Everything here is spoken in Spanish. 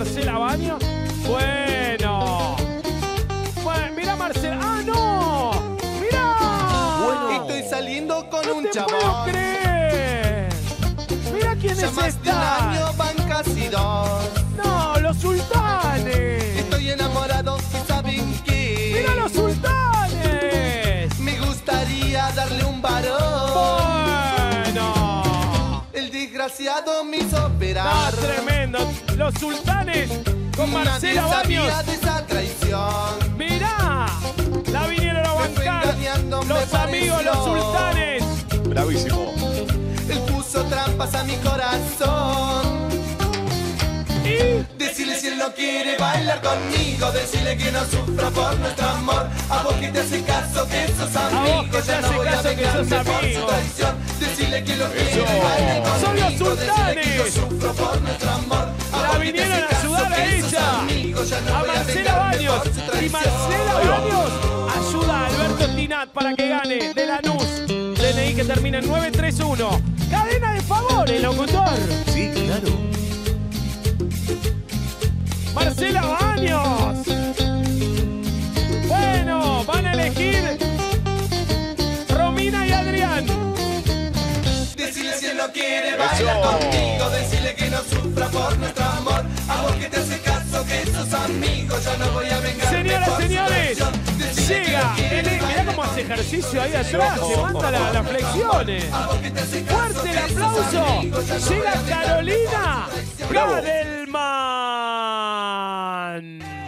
Marcela Baño. Bueno. Bueno, mira Marcela. ¡Ah, no! ¡Mira! Estoy saliendo con ¡No un te puedo chabón. creer! Mira quién Ya es más de un esta. año Hizo Está operar. tremendo. Los sultanes con Marcela Nadie Baños. sabía de esa traición. Mirá. La vinieron a bancar. Los amigos, los sultanes. Bravísimo. Él puso trampas a mi corazón. Y Decirle si él no quiere bailar conmigo, decirle que no sufra por nuestro amor. A vos que te hace caso, que sos vos que amigo, te ya hace no voy a caso, que vengarme sos por amigo. su traición. Decirle que Son los sultanes. La vinieron a ayudar a ella. a Marcela Baños. Y. Marcela Baños ayuda a Alberto Tinat para que gane de Lanús. DNI que termina en 931. No quiere bailar Eso. conmigo, decirle que no sufra por nuestro amor. A vos que te hace caso, que sos amigo, ya no voy a vengarme Señoras, señores, llega. el- Mirá bailar cómo hace ejercicio ahí atrás. Se manda la- las flexiones. Fuerte el aplauso. Llega Carolina Bravo. Gadelman.